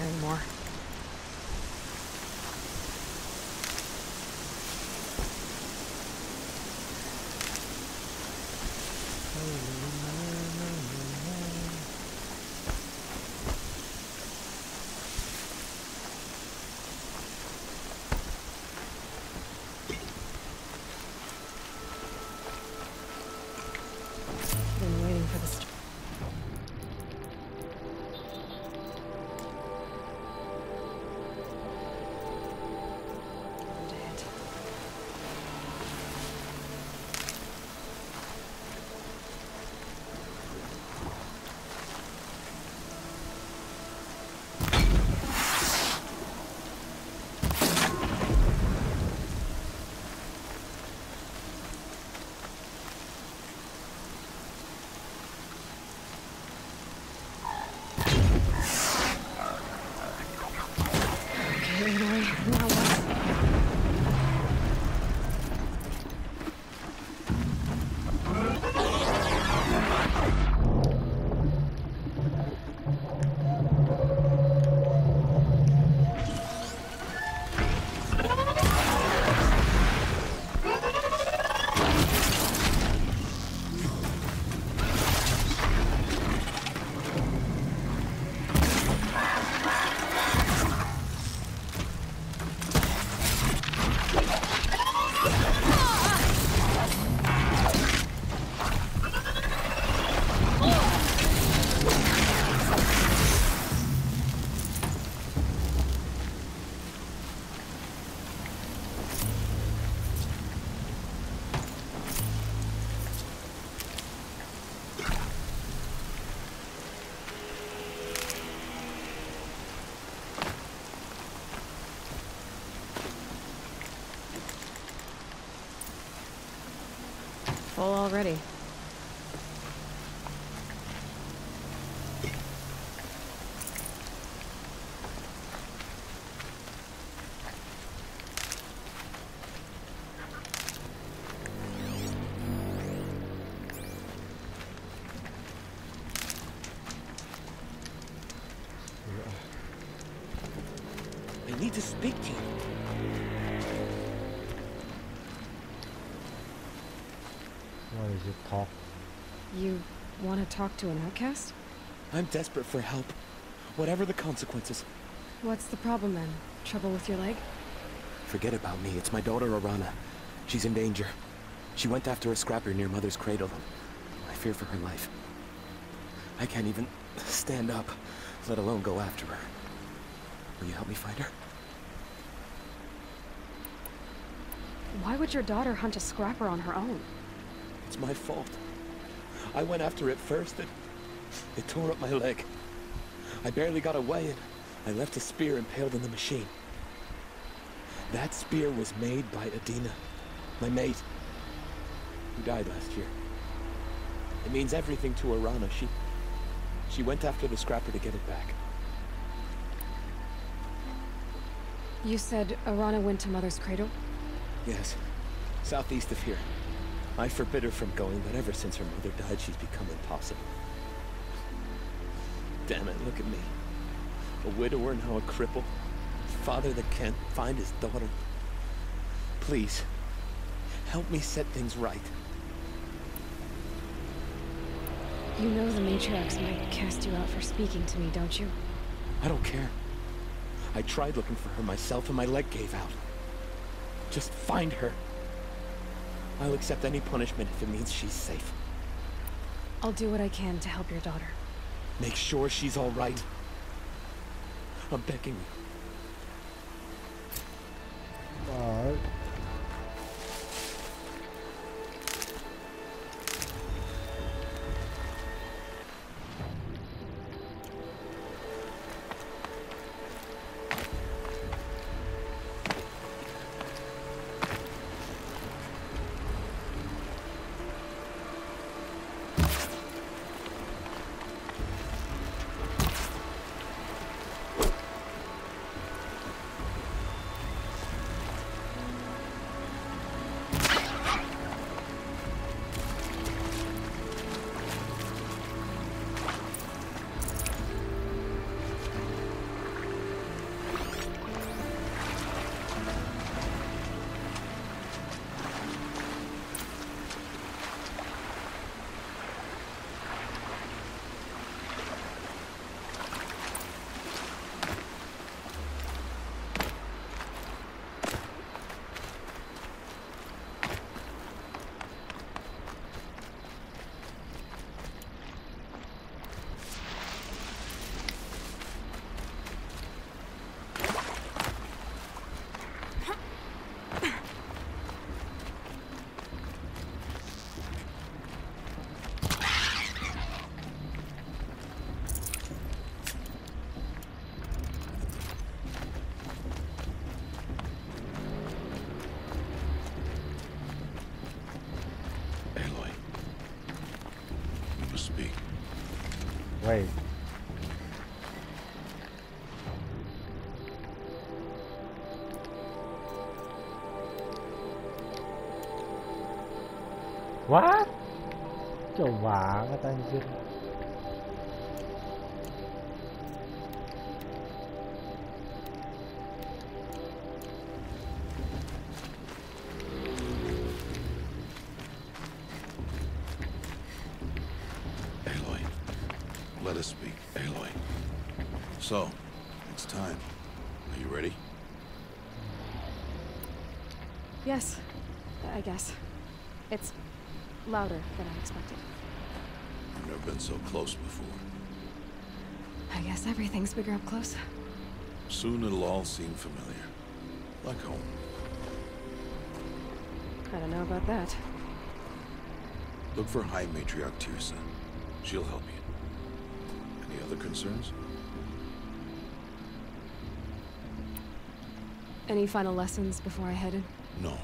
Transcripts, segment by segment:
carry more. Full already. I need to speak to you. What is it, Paul? You want to talk to an outcast? I'm desperate for help. Whatever the consequences. What's the problem then? Trouble with your leg? Forget about me. It's my daughter, Arana. She's in danger. She went after a scrapper near Mother's cradle. I fear for her life. I can't even stand up, let alone go after her. Will you help me find her? Why would your daughter hunt a scrapper on her own? It's my fault. I went after it first and it tore up my leg. I barely got away and I left a spear impaled in the machine. That spear was made by Adina, my mate, who died last year. It means everything to Arana. She, she went after the scrapper to get it back. You said Arana went to Mother's cradle? Yes, southeast of here. I forbid her from going, but ever since her mother died, she's become impossible. Damn it, look at me. A widower, now a cripple. Father that can't find his daughter. Please, help me set things right. You know the matriarchs might cast you out for speaking to me, don't you? I don't care. I tried looking for her myself and my leg gave out. Just find her. I'll accept any punishment if it means she's safe. I'll do what I can to help your daughter. Make sure she's all right. I'm begging you. Alright. Aloy. Wait. What? Chỗ vả người ta giết So, it's time. Are you ready? Yes, I guess. It's louder than I expected. I've never been so close before. I guess everything's bigger up close. Soon it'll all seem familiar. Like home. I don't know about that. Look for High Matriarch Teersa. She'll help you. Any other concerns? Any final lessons before I head in? No.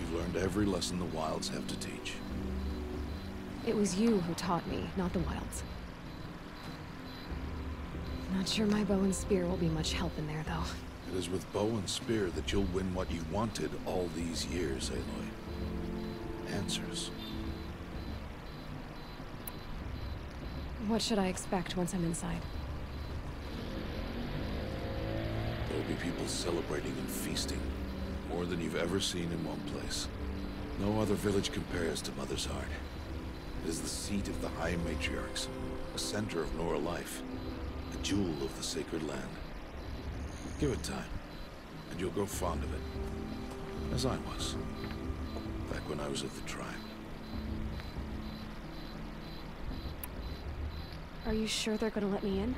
You've learned every lesson the Wilds have to teach. It was you who taught me, not the Wilds. Not sure my bow and spear will be much help in there, though. It is with bow and spear that you'll win what you wanted all these years, Aloy. Answers. What should I expect once I'm inside? Be people celebrating and feasting. More than you've ever seen in one place. No other village compares to Mother's Heart. It is the seat of the High Matriarchs, a center of Nora life, a jewel of the sacred land. Give it time, and you'll grow fond of it. As I was, back when I was of the tribe. Are you sure they're gonna let me in?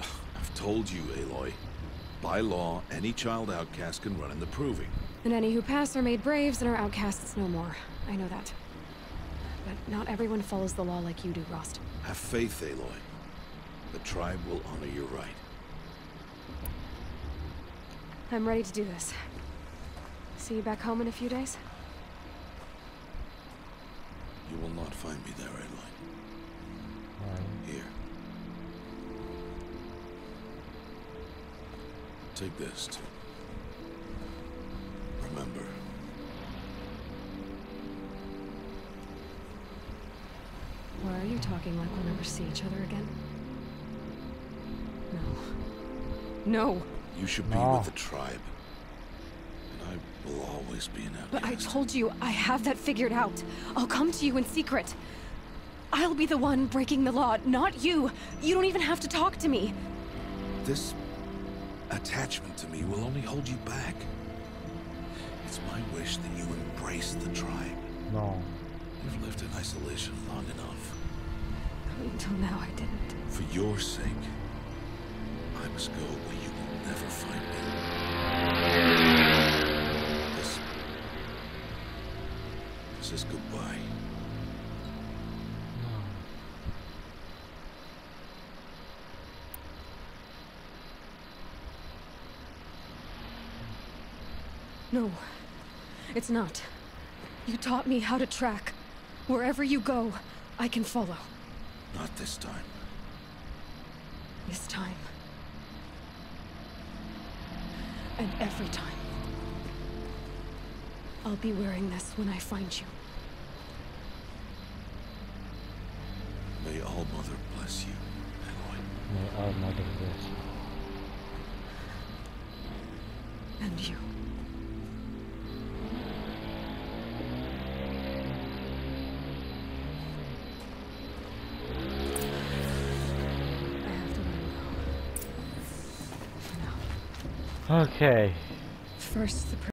I've told you, Aloy. By law, any child outcast can run in the proving. And any who pass are made braves and are outcasts no more. I know that. But not everyone follows the law like you do, Rost. Have faith, Aloy. The tribe will honor your right. I'm ready to do this. See you back home in a few days? Take this, too. Remember, Why are you talking like we'll never see each other again? No. No! you should be No. with the tribe. And I will always be an outcast. But I told you, I have that figured out. I'll come to you in secret. I'll be the one breaking the law, not you. You don't even have to talk to me. This attachment to me will only hold you back. It's my wish that you embrace the tribe. No. You've lived in isolation long enough. Until now, I didn't. For your sake, I must go where you will never find me. This. This is goodbye. No, it's not. You taught me how to track. Wherever you go, I can follow. Not this time. This time. And every time. I'll be wearing this when I find you. May All Mother bless you, Aloy. May our mother bless you. And you. Okay. First, the